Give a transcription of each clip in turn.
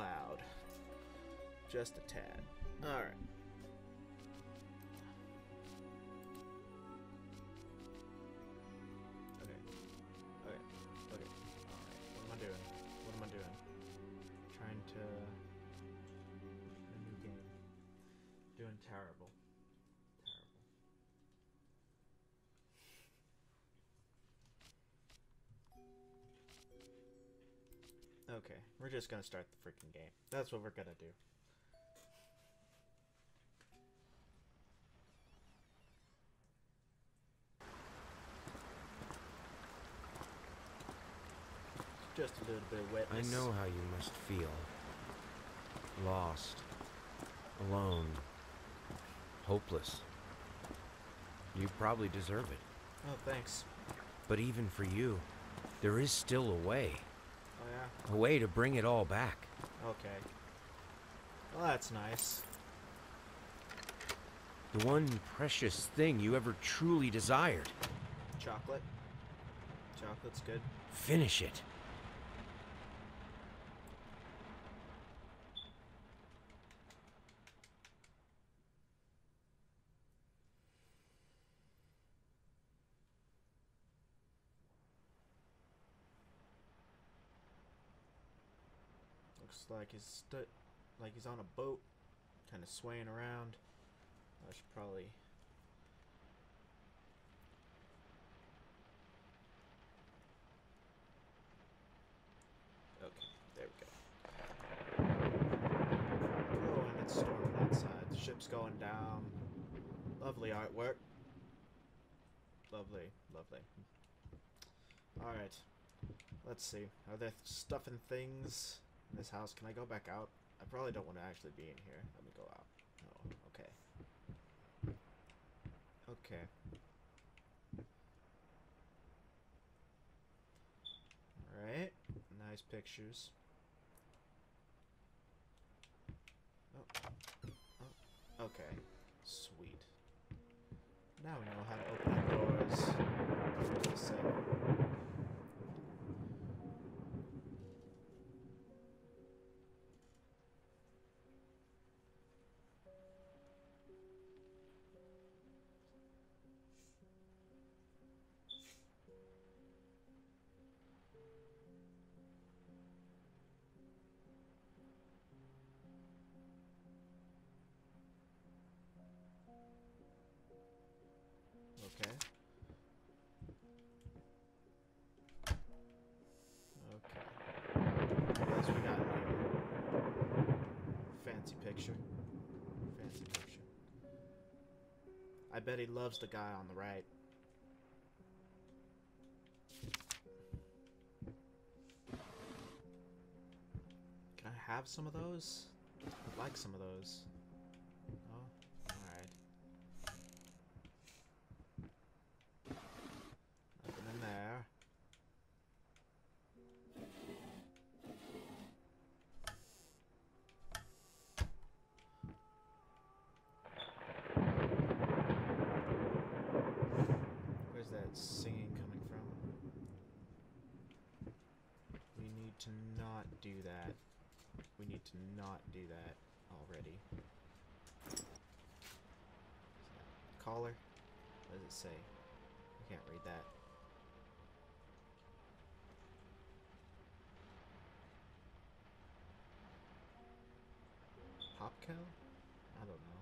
loud. Just a tad. Alright. Okay, we're just gonna start the freaking game. That's what we're gonna do. Just a little bit of I know how you must feel. Lost. Alone. Hopeless. You probably deserve it. Oh, thanks. But even for you, there is still a way. Yeah? A way to bring it all back. Okay. Well, that's nice. The one precious thing you ever truly desired. Chocolate. Chocolate's good. Finish it. Looks like he's stu- like he's on a boat, kind of swaying around. I should probably. Okay, there we go. Oh, and it's storming outside. The ship's going down. Lovely artwork. Lovely, lovely. Alright. Let's see. Are there stuff and things in this house? Can I go back out? I probably don't want to actually be in here. Let me go out. Oh, okay. Okay. Alright. Nice pictures. Bet he loves the guy on the right. Can I have some of those? I'd like some of those. Oh, alright. Nothing in there. Where's that singing coming from? We need to not do that. Not do that already. Caller? What does it say? I can't read that. Popco? I don't know.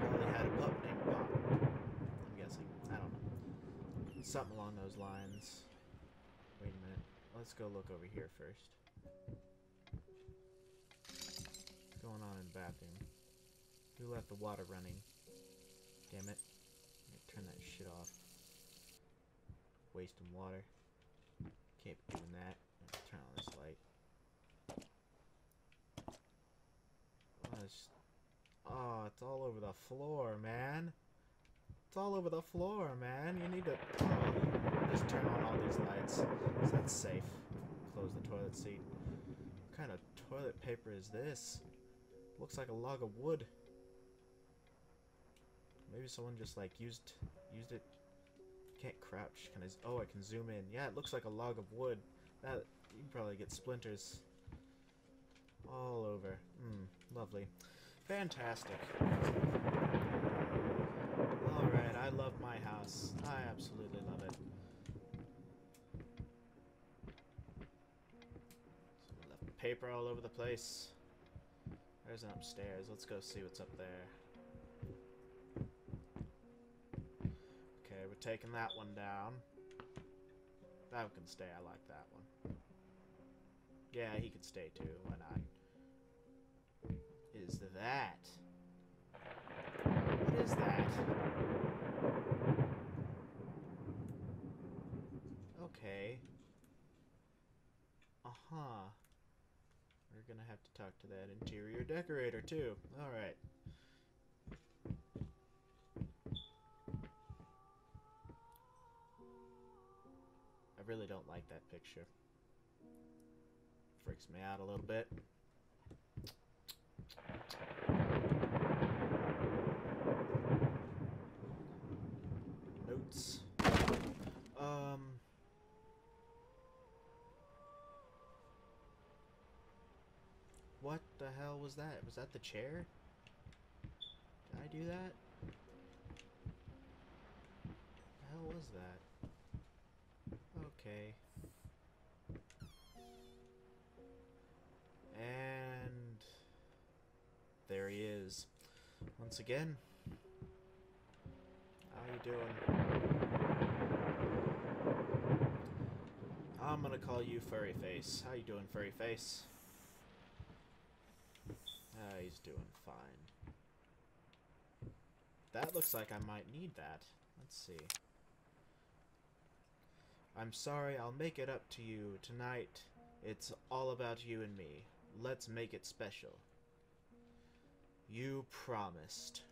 Probably had a pup named Pop. I'm guessing. I don't know. Something along those lines. Wait a minute. Let's go look over here first. Going on in the bathroom? Who left the water running? Damn it. Turn that shit off. Wasting water. Can't be doing that. Turn on this light. Oh, it's, oh, all over the floor, man. It's all over the floor, man. You need to oh, just turn on all these lights. So that's safe. Close the toilet seat. What kind of toilet paper is this? Looks like a log of wood. Maybe someone just like used used it. Can't crouch. Can I? Oh, I can zoom in. Yeah, it looks like a log of wood. That You can probably get splinters all over. Hmm, lovely. Fantastic. Alright, I love my house. I absolutely love it. So left paper all over the place. There's an upstairs. Let's go see what's up there. Okay, we're taking that one down. That one can stay. I like that one. Yeah, he can stay too. Why not? Is that? What is that? Okay. Uh-huh. We're gonna have to talk to that interior decorator too. Alright. I really don't like that picture. Freaks me out a little bit. Notes. Um. What the hell was that? Was that the chair? Did I do that? The hell was that? Okay. And there he is. Once again. How you doing? I'm gonna call you Furry Face. How you doing, Furry Face? Ah, he's doing fine. That looks like I might need that. Let's see. I'm sorry, I'll make it up to you tonight. It's all about you and me. Let's make it special. You promised.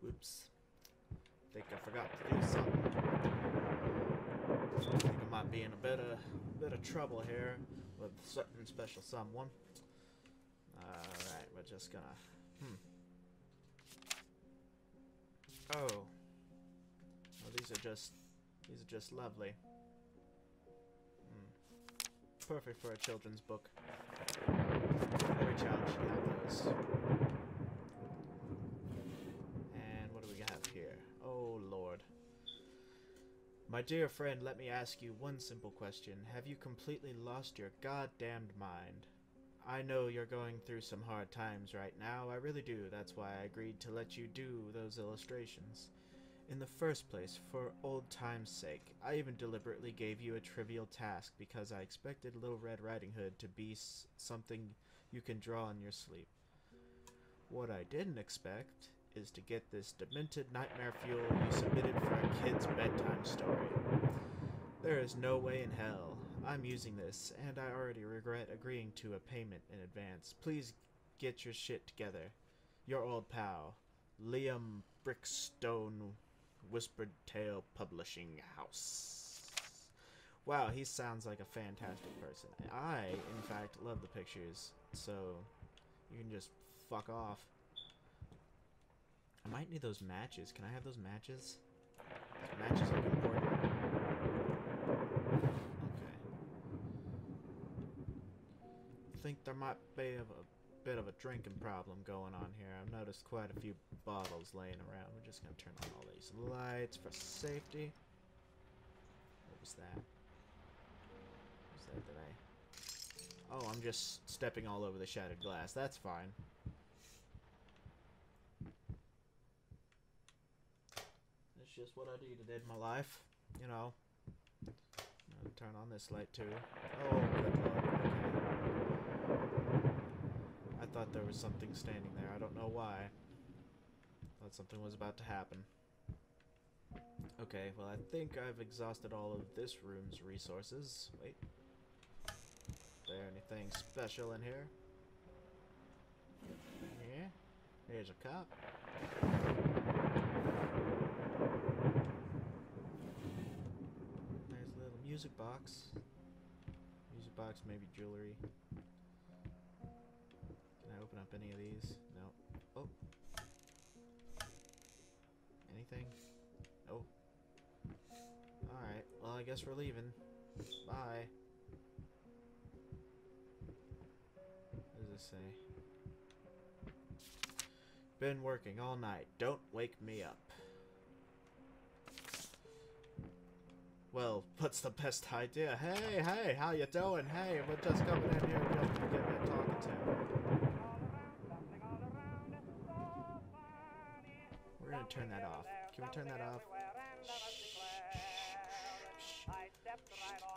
Whoops. Think I forgot to do something. Might be in a bit of bit of trouble here with certain special someone. Alright, we're just gonna hmm. Oh. Well these are just these are just lovely. Hmm. Perfect for a children's book. Every child should have those. My dear friend, let me ask you one simple question. Have you completely lost your goddamned mind? I know you're going through some hard times right now, I really do. That's why I agreed to let you do those illustrations. In the first place, for old time's sake, I even deliberately gave you a trivial task because I expected Little Red Riding Hood to be something you can draw in your sleep. What I didn't expect is to get this demented nightmare fuel you submitted for a kid's bedtime story. There is no way in hell. I'm using this, and I already regret agreeing to a payment in advance. Please get your shit together. Your old pal, Liam Brickstone, Whispered Tale Publishing House. Wow, he sounds like a fantastic person. I, in fact, love the pictures, so you can just fuck off. I might need those matches. Can I have those matches? Those matches look important. Okay. think there might be a bit of a drinking problem going on here. I've noticed quite a few bottles laying around. We're just gonna turn on all these lights for safety. What was that? What was that that I... Oh, I'm just stepping all over the shattered glass. That's fine. Just what I do needed in my life, you know. Gonna turn on this light too. Oh, good lord. Okay. I thought there was something standing there. I don't know why. Thought something was about to happen. Okay, well I think I've exhausted all of this room's resources. Wait. Is there anything special in here? Yeah. Here's a cup. There's a little music box. Music box, maybe jewelry. Can I open up any of these? No. Oh. Anything? Oh. Well, I guess we're leaving. Bye. What does this say? Been working all night. Don't wake me up. Well, what's the best idea? Hey, hey, how you doing? Hey, we're just coming in here just to get me talking to. We're gonna turn that off. Can we turn that off? Shh, shh,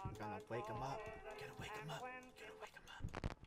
We're gonna wake him up. We're gonna wake him up. We're gonna wake him up.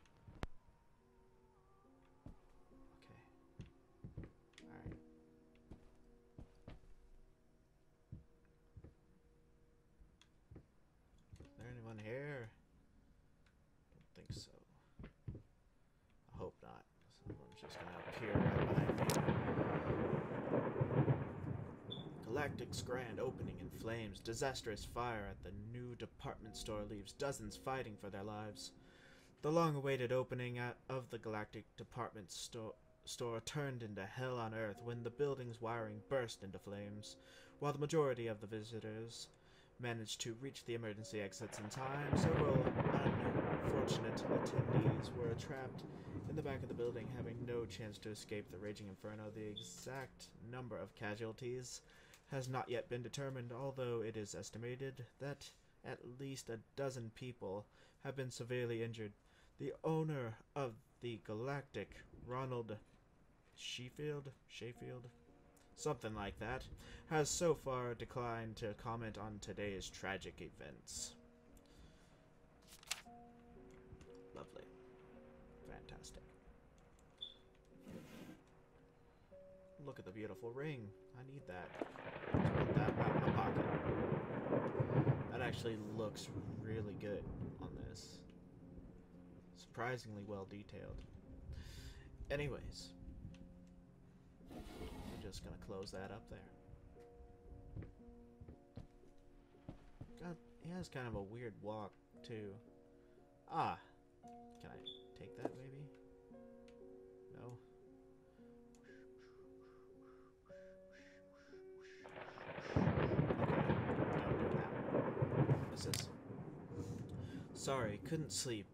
Galactic's grand opening in flames. Disastrous fire at the new department store leaves dozens fighting for their lives. The long awaited opening of the Galactic department store store turned into hell on earth when the building's wiring burst into flames. While the majority of the visitors managed to reach the emergency exits in time, several unfortunate attendees were trapped in the back of the building, having no chance to escape the raging inferno. The exact number of casualties has not yet been determined, although it is estimated that at least a dozen people have been severely injured. The owner of the Galactic, Ronald Sheffield, Sheffield, something like that, has so far declined to comment on today's tragic events. Look at the beautiful ring. I need that. Put that right in my pocket. That actually looks really good on this. Surprisingly well detailed. Anyways, I'm just gonna close that up there. God, he has kind of a weird walk too. Ah, can I take that maybe? Sorry, couldn't sleep.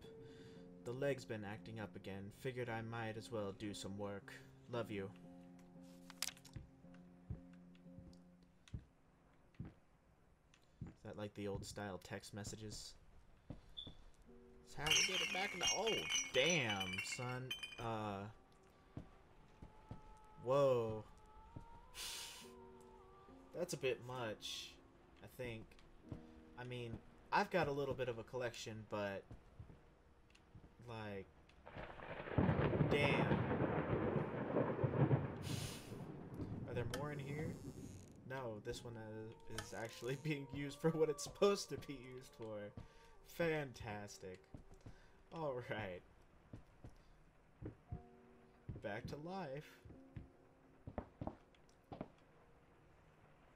The leg's been acting up again. Figured I might as well do some work. Love you. Is that like the old style text messages? That's how we get it back in the. Oh, damn, son. Uh. Whoa. That's a bit much, I think. I mean, I've got a little bit of a collection, but. Like. Damn. Are there more in here? No, this one is, actually being used for what it's supposed to be used for. Fantastic. Alright. Back to life.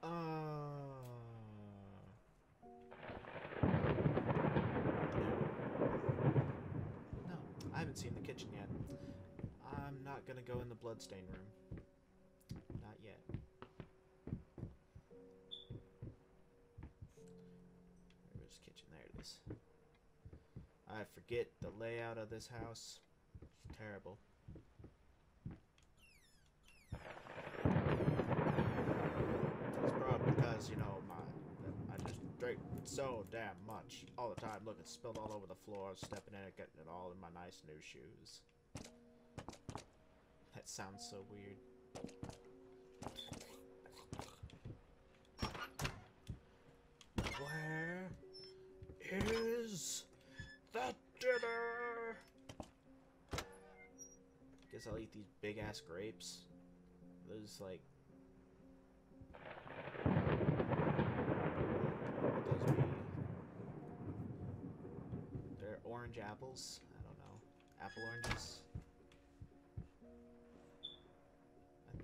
Uh... not gonna go in the bloodstain room. Not yet. Kitchen? There it is. I forget the layout of this house. It's terrible. It's probably because, you know, my I just drink so damn much all the time. Look, it's spilled all over the floor, stepping in it, getting it all in my nice new shoes. That sounds so weird. Where is the dinner? Guess I'll eat these big ass grapes. Those like? They're orange apples. I don't know. Apple oranges.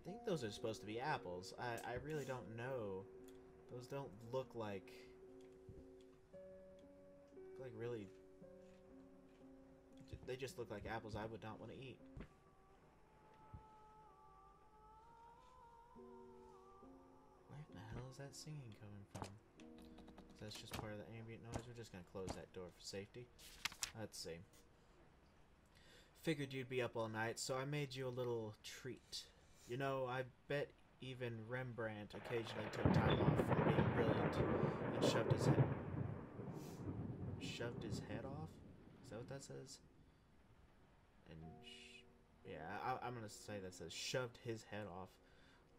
Think those are supposed to be apples. I, I really don't know. Those don't look like look like really they just look like apples I would not want to eat. Where the hell is that singing coming from? That's just part of the ambient noise. We're just gonna close that door for safety. Let's see. Figured you'd be up all night, so I made you a little treat. You know, I bet even Rembrandt occasionally took time off from being brilliant and shoved his head. Shoved his head off? Is that what that says? And yeah, I, I'm gonna say that says shoved his head off,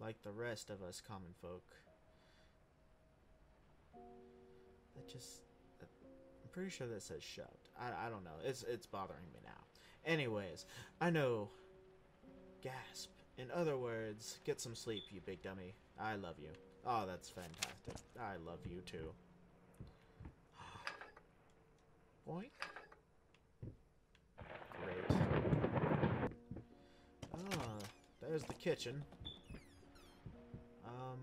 like the rest of us common folk. That just. That, I'm pretty sure that says shoved. I, I don't know. It's it's bothering me now. Anyways, I know. Gasp. In other words, get some sleep, you big dummy. I love you. Oh, that's fantastic. I love you too. Boink. Great. Ah, there's the kitchen. Um,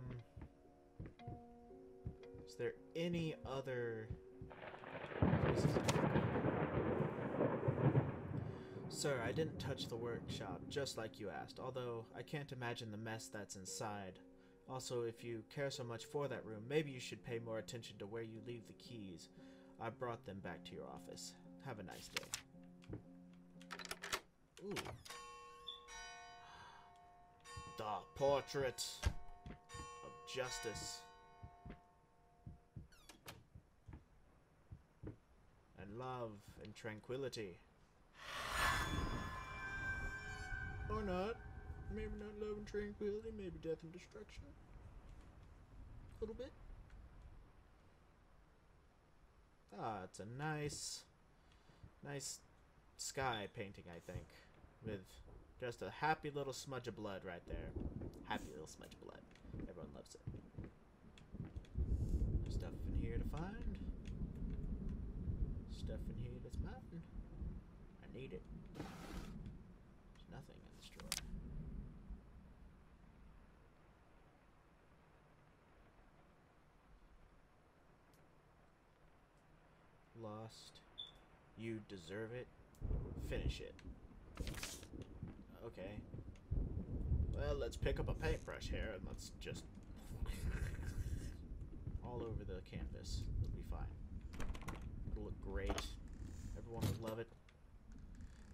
is there any other places? Sir, I didn't touch the workshop, just like you asked, although I can't imagine the mess that's inside. Also, if you care so much for that room, maybe you should pay more attention to where you leave the keys. I brought them back to your office. Have a nice day. Ooh. The portrait of justice. And love and tranquility. Or not. Maybe not love and tranquility, maybe death and destruction. A little bit. Ah, it's a nice, nice sky painting, I think. With just a happy little smudge of blood right there. Happy little smudge of blood. Everyone loves it. Stuff in here to find. Stuff in here that's mine. I need it. There's nothing in this drawer. Lost. You deserve it. Finish it. Okay. Well, let's pick up a paintbrush here and let's just all over the canvas. It'll be fine. It'll look great. Everyone will love it.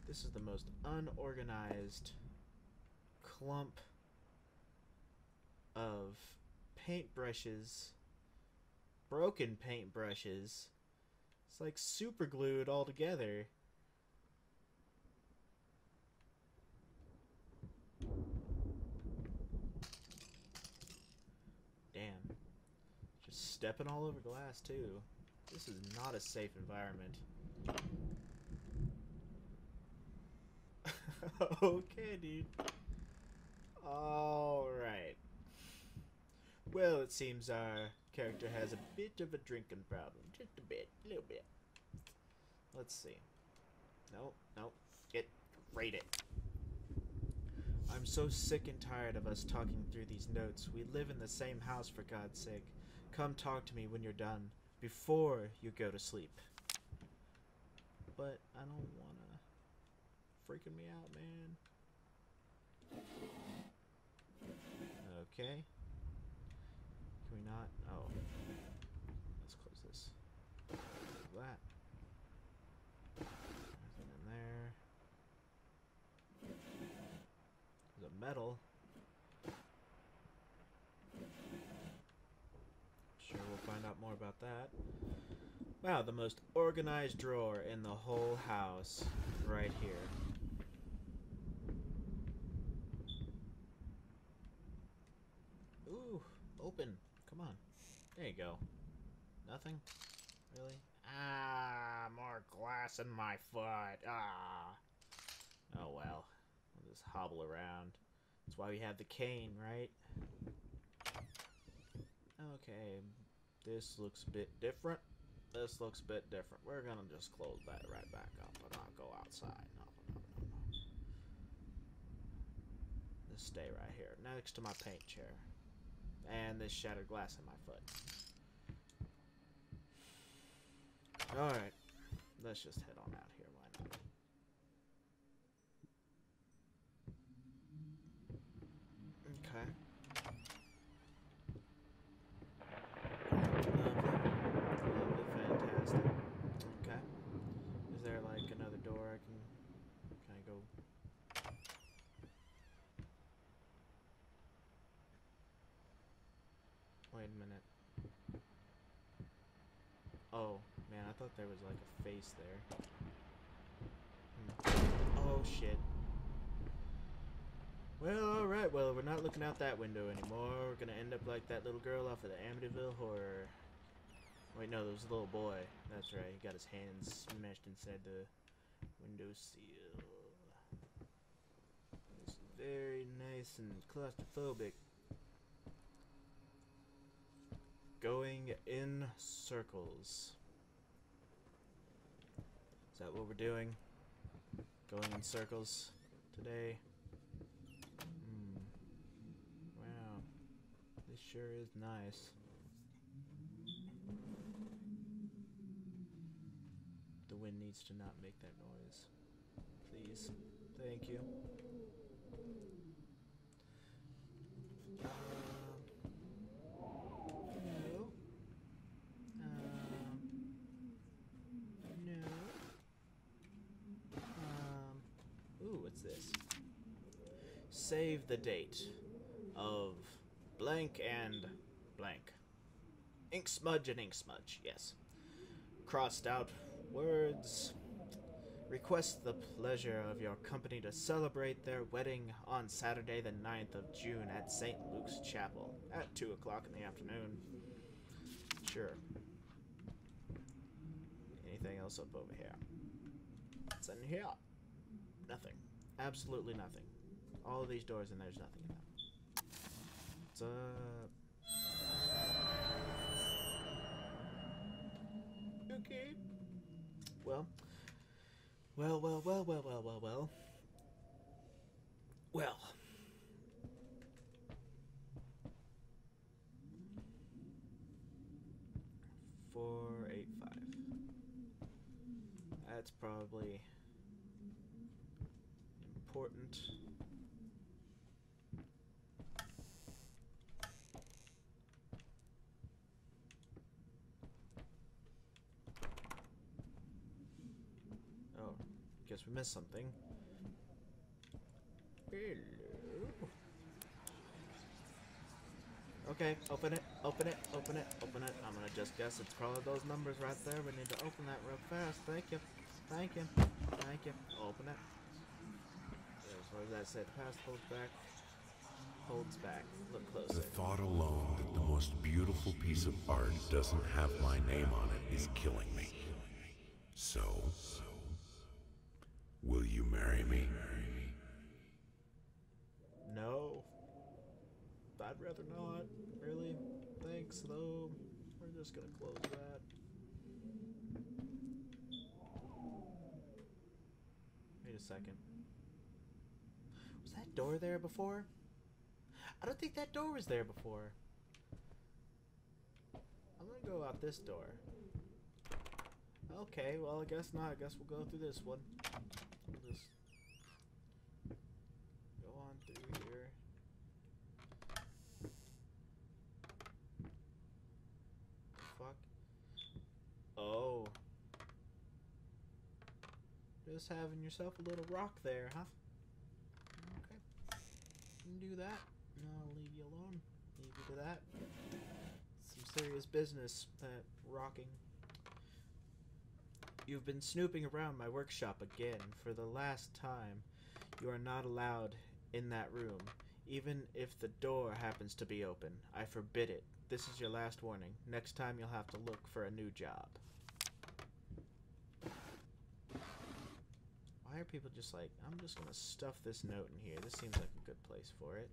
This is the most unorganized clump of paintbrushes, broken paintbrushes. It's like super glued all together. Damn. Just stepping all over glass, too. This is not a safe environment. okay, dude. Alright. Well, it seems our character has a bit of a drinking problem. Just a bit. A little bit. Let's see. No, no. Get. Rate it. I'm so sick and tired of us talking through these notes. We live in the same house, for God's sake. Come talk to me when you're done. Before you go to sleep. But I don't wanna. Freaking me out, man. Okay. Can we not? Oh. Let's close this. That. Nothing in there. There's a metal. Sure, we'll find out more about that. Wow, the most organized drawer in the whole house. Right here. Ooh, open. Come on. There you go. Nothing? Really? Ah, more glass in my foot. Ah. Oh well. I'll just hobble around. That's why we have the cane, right? Okay. This looks a bit different. This looks a bit different. We're gonna just close that right back up and not go outside. No, no, no, no. Just stay right here, next to my paint chair. And this shattered glass in my foot. Alright. Let's just head on out Okay. Fantastic. Okay. Is there like another door I can kind of go? Wait a minute. Oh, man, I thought there was like a face there. Hmm. Oh shit. Well, alright, well, we're not looking out that window anymore. We're gonna end up like that little girl off of the Amityville horror. Wait, no, there was a little boy. That's right, he got his hands smashed inside the window seal. It's very nice and claustrophobic. Going in circles. Is that what we're doing? Going in circles today? Hmm. Wow. This sure is nice. The wind needs to not make that noise. Please. Thank you. Um. Um. Um, ooh, what's this? Save the date of blank and blank. Ink smudge and ink smudge, yes. Crossed out words. Request the pleasure of your company to celebrate their wedding on Saturday, the 9th of June at St. Luke's Chapel at 2 o'clock in the afternoon. Sure. Anything else up over here? What's in here? Nothing. Absolutely nothing. All of these doors and there's nothing in them. What's up? Okay. Well, well, well, well, well, well, well, well. Well. Four eight five. That's probably important. Oh, guess we something. Hello. Okay, open it, open it, open it, open it. I'm gonna just guess it's probably those numbers right there. We need to open that real fast. Thank you. Thank you. Thank you. Open it. There's what does that say? Past holds back. Holds back. Look closer. The thought alone that the most beautiful piece of art doesn't have my name on it is killing me. So, will you marry me? No. I'd rather not. Really? Thanks, though. We're just gonna close that. Wait a second. Was that door there before? I don't think that door was there before. I'm gonna go out this door. Okay, well, I guess not. I guess we'll go through this one. We'll just go on through here. fuck? Oh. Just having yourself a little rock there, huh? Okay. Do that. and I'll leave you alone. Leave you to that. Some serious business, that rocking. You've been snooping around my workshop again for the last time. You are not allowed in that room, even if the door happens to be open. I forbid it. This is your last warning. Next time you'll have to look for a new job. Why are people just like, I'm just gonna stuff this note in here. This seems like a good place for it.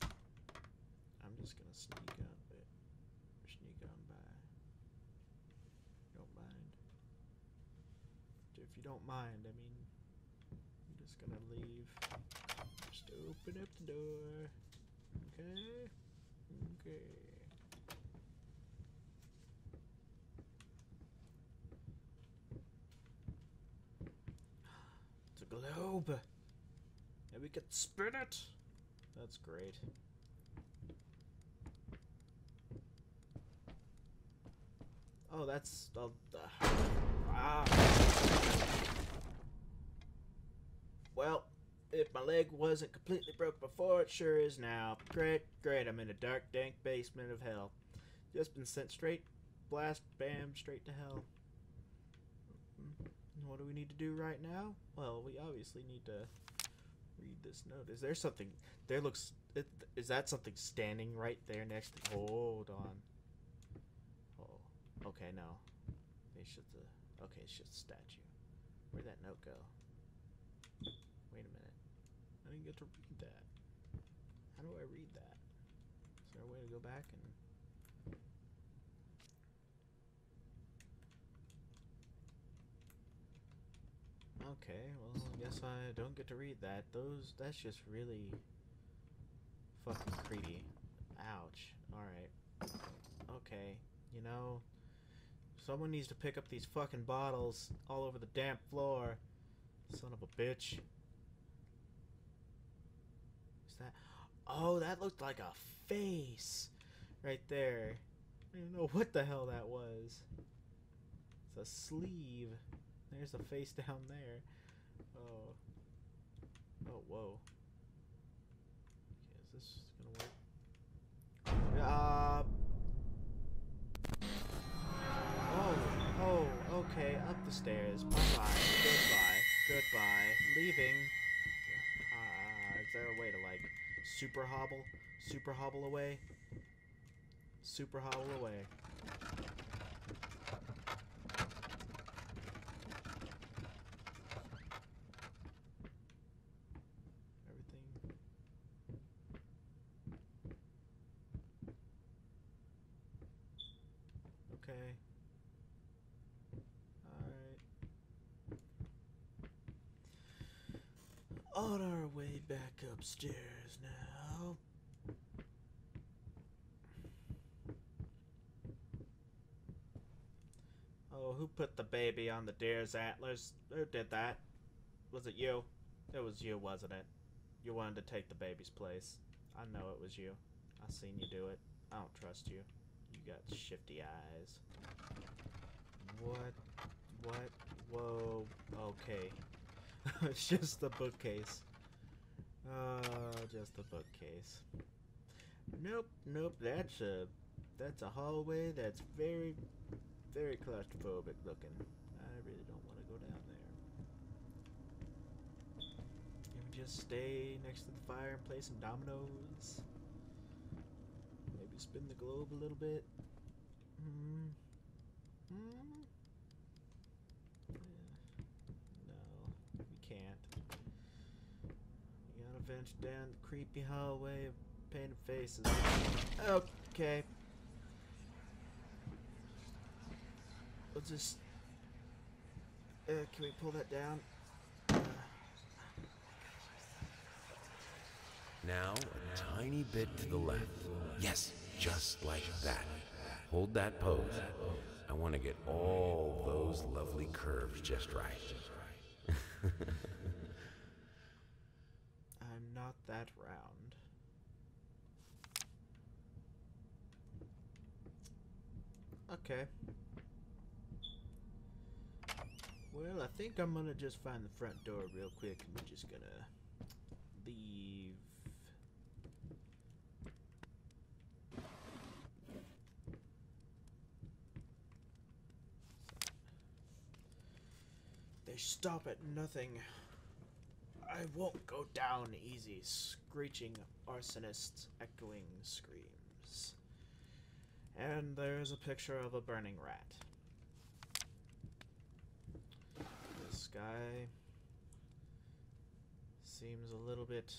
I'm just gonna sneak up it. Sneak on by. Don't mind. If you don't mind, I mean, I'm just gonna leave. Just open up the door. Okay? Okay. It's a globe. And we can spin it. That's great. Oh, that's uh, uh, ah. Well, If my leg wasn't completely broke before, it sure is now. Great, great. I'm in a dark, dank basement of hell. Just been sent straight, blast, bam, straight to hell. Mm, What do we need to do right now? Well, we obviously need to read this note. Is there something? There looks. is that something standing right there next to? Hold on. Oh, okay, no. It's just a. Okay, it's just a statue. Where'd that note go? Wait a minute. I didn't get to read that. How do I read that? Is there a way to go back and? Okay, well, I guess I don't get to read that. Those, that's just really fucking creepy. Ouch. Alright. Okay, you know, someone needs to pick up these fucking bottles all over the damp floor. Son of a bitch. Is that. Oh, that looked like a face right there. I don't know what the hell that was. It's a sleeve. There's a face down there. Oh. Oh, whoa. Okay, is this gonna work? Uh. Okay. Up the stairs. Bye bye. Goodbye. Goodbye. Leaving. Uh, is there a way to, like, super hobble? Super hobble away? Super hobble away. Everything. Okay. Alright. On our way back upstairs now. Oh, who put the baby on the deer's antlers? Who did that? Was it you? It was you, wasn't it? You wanted to take the baby's place. I know it was you. I seen you do it. I don't trust you. You got shifty eyes. What? What? Whoa. Okay. it's just the bookcase. Uh, just the bookcase. Nope, nope. That's a that's a hallway that's very, very claustrophobic looking. I really don't want to go down there. Can we just stay next to the fire and play some dominoes? Maybe spin the globe a little bit. Hmm. Hmm. Eh, No, we can't. We gotta venture down the creepy hallway of painted faces. Okay. We'll just. Uh, can we pull that down? Now, a tiny bit to the left. Yes, just like that. Hold that pose. I want to get all those lovely curves just right. I'm not that round. Okay. Well, I think I'm gonna just find the front door real quick and we're just gonna leave. They stop at nothing. I won't go down easy, screeching arsonists, echoing screams. And there's a picture of a burning rat. This guy seems a little bit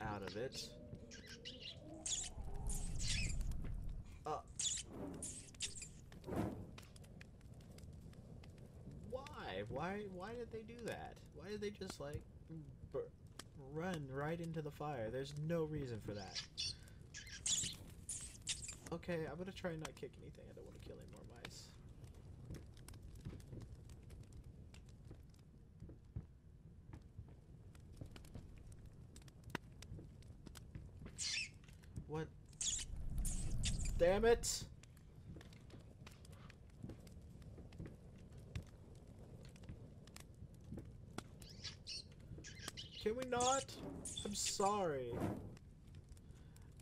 out of it. Uh. Why? Why? Why did they do that? Why did they just like run right into the fire? There's no reason for that. Okay, I'm gonna try and not kick anything. I don't want to kill any more mice. What? Damn it! Can we not? I'm sorry.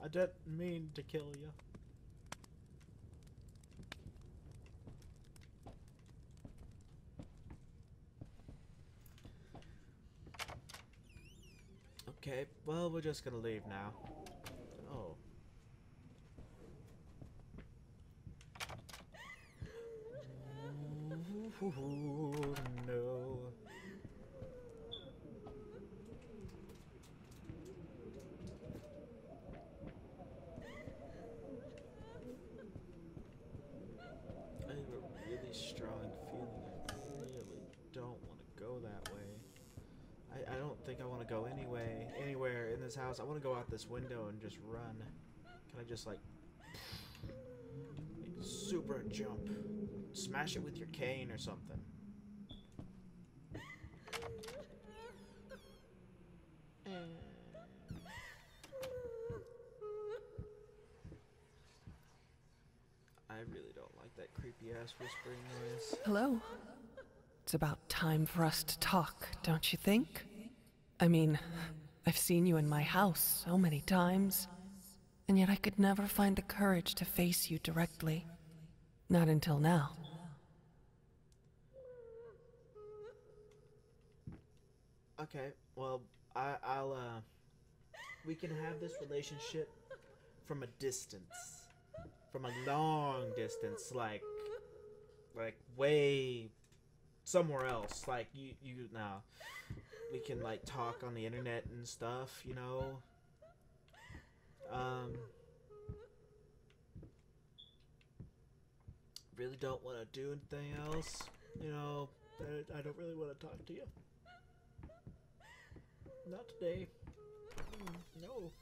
I didn't mean to kill you. Okay, well, we're just gonna leave now. Oh. Ooh, no. I have a really strong feeling I really don't want to go that way. I, I don't think I want to go anyway, anywhere in this house. I want to go out this window and just run. Can I just like, like super jump? Smash it with your cane or something. I really don't like that creepy ass whispering noise. Hello. It's about time for us to talk, don't you think? I mean, I've seen you in my house so many times, and yet I could never find the courage to face you directly. Not until now. Okay, well, I, I'll, uh, we can have this relationship from a distance. From a long distance, like, like way somewhere else. Like, you, you, now, we can, like, talk on the internet and stuff, you know? Um, really don't want to do anything else, you know? I, I don't really want to talk to you. Not today. Mm, no.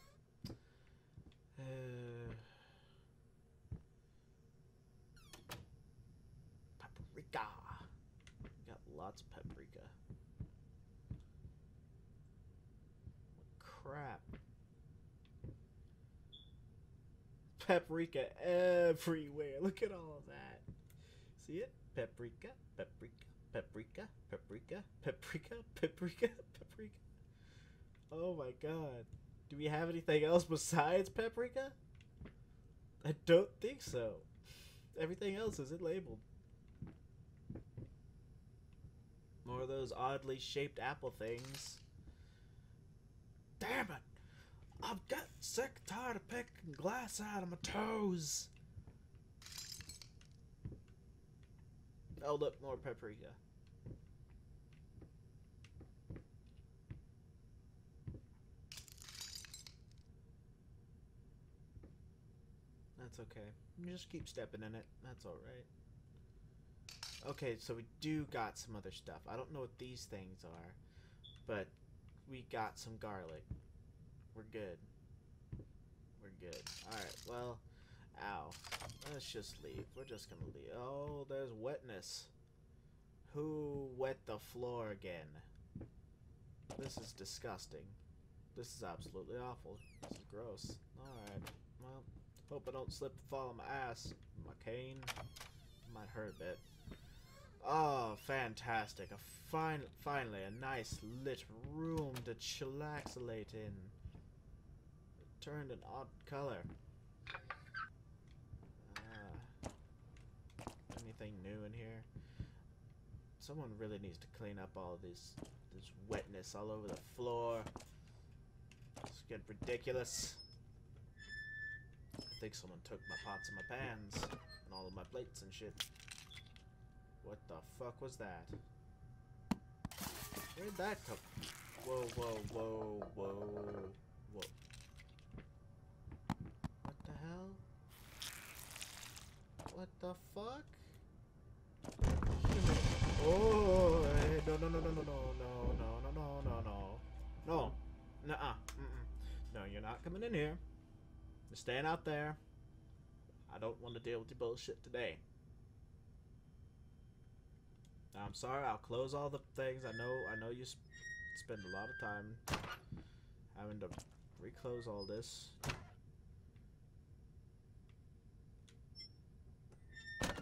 Uh, paprika. Got lots of paprika. Crap. Paprika everywhere. Look at all of that. See it? Paprika, paprika, paprika, paprika, paprika, paprika, paprika. Oh my god. Do we have anything else besides paprika? I don't think so. Everything else is it labeled. More of those oddly shaped apple things. Damn it! I've got sick tired of picking glass out of my toes. Oh look, more paprika. That's okay. You just keep stepping in it. That's alright. Okay, so we do got some other stuff. I don't know what these things are, but we got some garlic. We're good. We're good. Alright, well, ow. Let's just leave. We're just gonna leave. Oh, there's wetness. Who wet the floor again? This is disgusting. This is absolutely awful. This is gross. Alright, well, hope I don't slip and fall on my ass. My cane might hurt a bit. Oh, fantastic. A fine, finally, a nice lit room to chillaxolate in. It turned an odd color. Ah. Anything new in here? Someone really needs to clean up all this this wetness all over the floor. It's getting ridiculous. I think someone took my pots and my pans and all of my plates and shit. What the fuck was that? Where'd that come? Whoa, whoa, whoa, whoa, whoa. What the hell? What the fuck? Oh, hey, no, no, no, no, no, no, no, no, no, no, no, no. No. Nuh-uh. Mm-mm. No, you're not coming in here. You're staying out there. I don't want to deal with your bullshit today. I'm sorry. I'll close all the things. I know. I know you sp spend a lot of time having to reclose all this.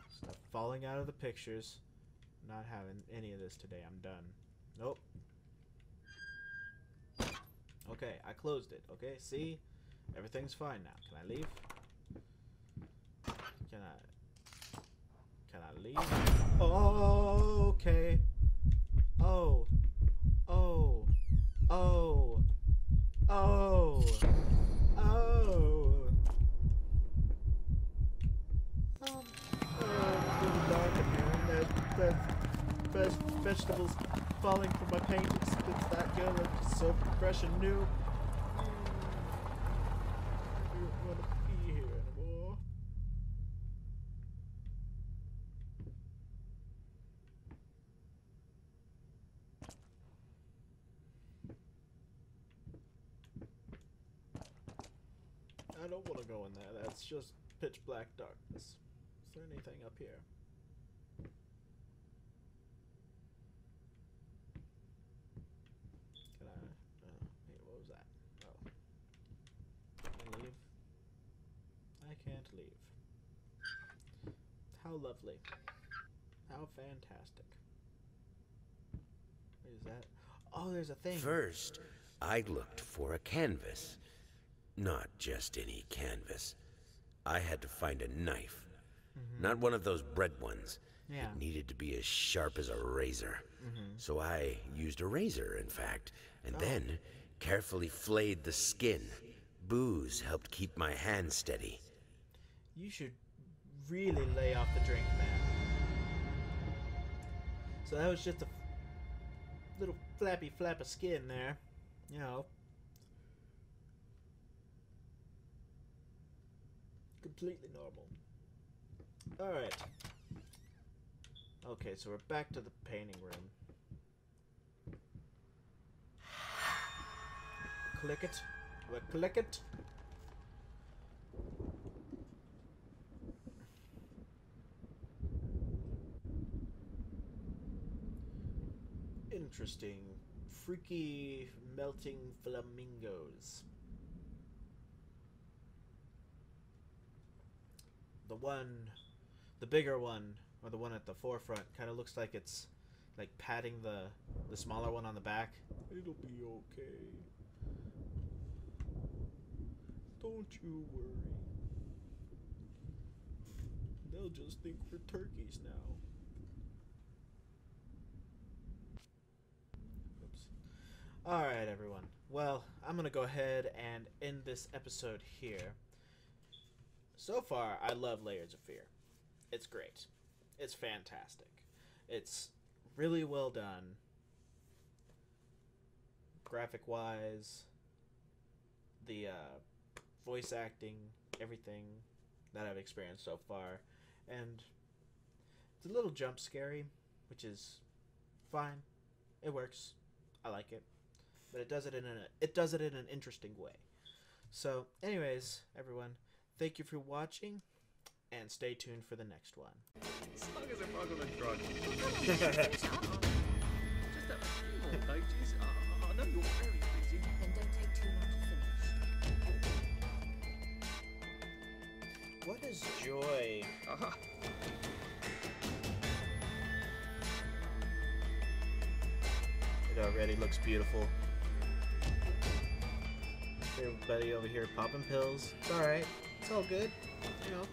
Stuff falling out of the pictures. Not having any of this today. I'm done. Nope. Okay, I closed it. Okay, see? Everything's fine now. Can I leave? Can I... Can I leave? Oh, okay. Oh. Oh. Oh. Oh. Oh. Um, oh, it's really dark in here, and there's, there's, there's vegetables falling from my paint. It's, it's that good. It's so fresh and new. Mm. I don't want to be here anymore. I don't want to go in there. That's just pitch black darkness. Is there anything up here? Can I? Uh, wait, what was that? Oh. Can I leave? I can't leave. How lovely. How fantastic. What is that? Oh, there's a thing. First, I looked for a canvas. Not just any canvas. I had to find a knife. Mm-hmm. Not one of those bread ones. Yeah. It needed to be as sharp as a razor. Mm-hmm. So I used a razor, in fact, and oh. then carefully flayed the skin. Booze helped keep my hand steady. You should really lay off the drink, man. So that was just a little flappy flap of skin there. You know. Completely normal. Alright. Okay, so we're back to the painting room. Click it. We click it. Interesting. Freaky melting flamingos. The one, the bigger one, or the one at the forefront, kind of looks like it's like patting the the smaller one on the back. It'll be okay. Don't you worry. They'll just think we're turkeys now. Oops. Alright, everyone. Well, I'm going to go ahead and end this episode here. So far, I love Layers of Fear. It's great. It's fantastic. It's really well done. Graphic wise, the uh, voice acting, everything that I've experienced so far. And it's a little jump scary, which is fine. It works. I like it. But it does it in a it does it in an interesting way. So, anyways, everyone, thank you for watching and stay tuned for the next one. As long as I'm not gonna drug. Just a few more pages. I, I know you're very busy. Then don't take too long to finish. What is joy? Uh-huh. It already looks beautiful. Everybody over here popping pills. It's alright. It's all good. You know,